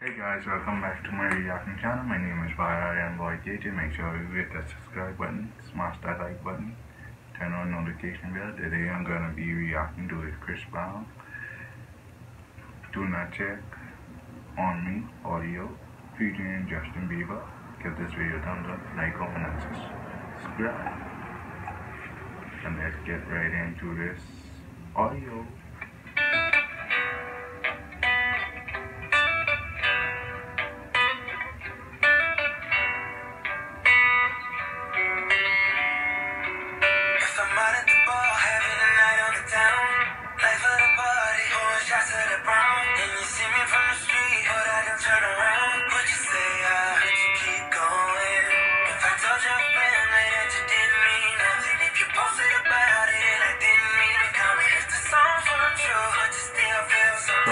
Hey guys, welcome back to my reacting channel. My name is Bhara and Boy JJ. Make sure you hit that subscribe button, smash that like button, turn on notification bell. Today I'm gonna be reacting to Chris Brown. Do not check on me audio featuring Justin Bieber. Give this video a thumbs up, like, comment, and subscribe. And let's get right into this audio.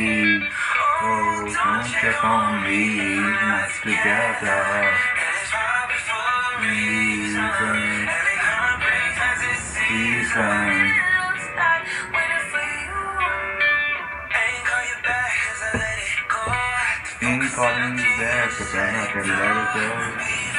me. Oh, don't check on me. Not together. Reason. Reason. Ain't 'cause calling back, but I have to let it go.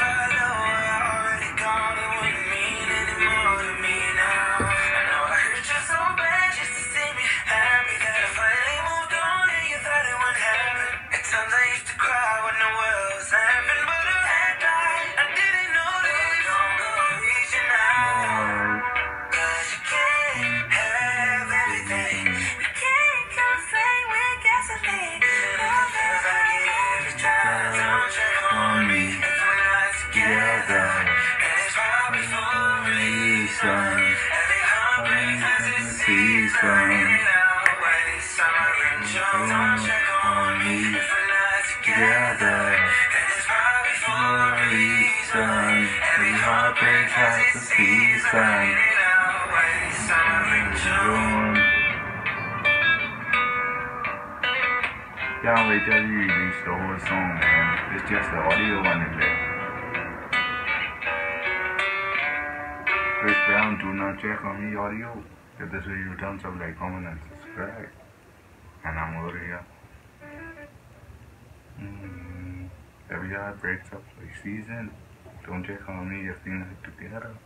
June, don't check on me together. A reason. Every heartbreak has just the audio one in there. Chris Brown, do not check on me audio. If this video thumbs up, like, comment, and subscribe. And I'm over here. Mm, every heart breaks up like season. Don't check on me things are together.